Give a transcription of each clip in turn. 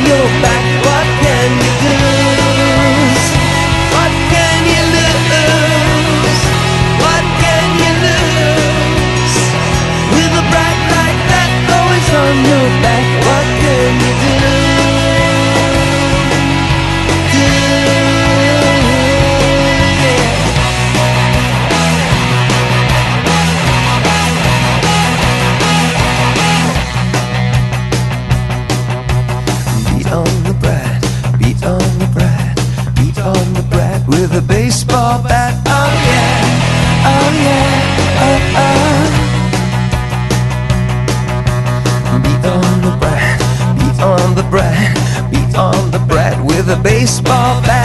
your back. with a baseball bat. Oh yeah, oh yeah, oh oh. Beat on the brat, beat on the brat, beat on the brat with a baseball bat.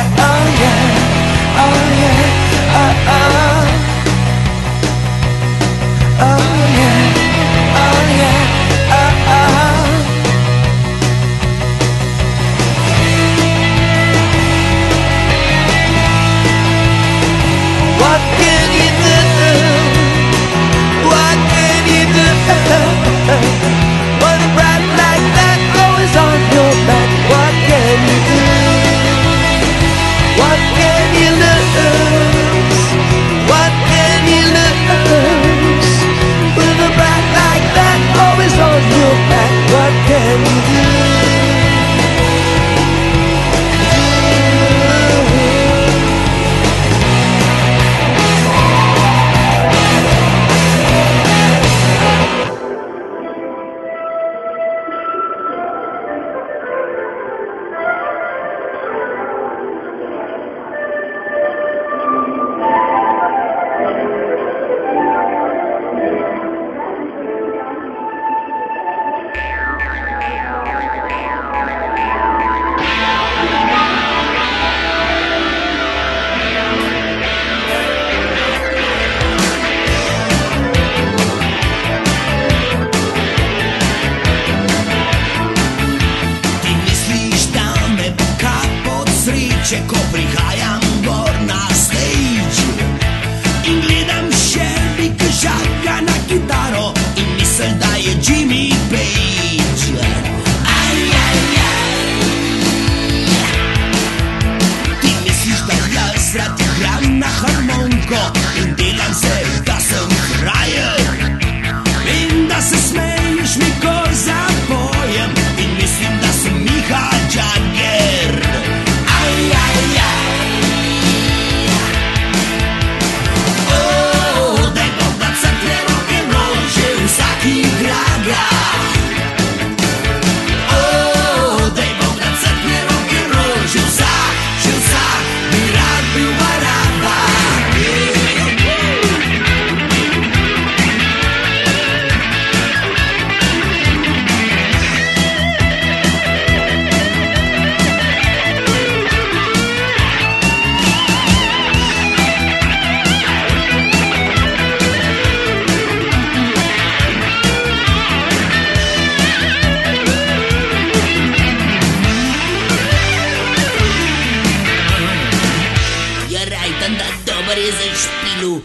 Milu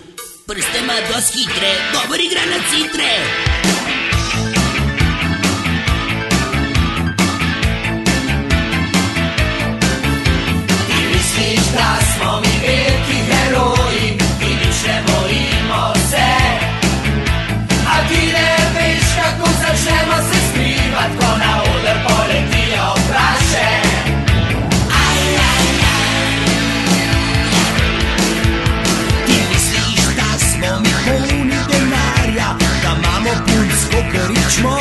Prstima ma dobar igra na citre. Ti misliš da smo mi veliki samo put skokerićmo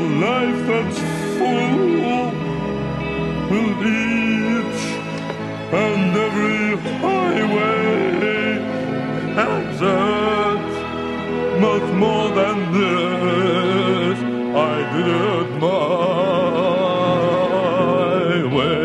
life that's full will each and every highway exit much more than this. I did it my way.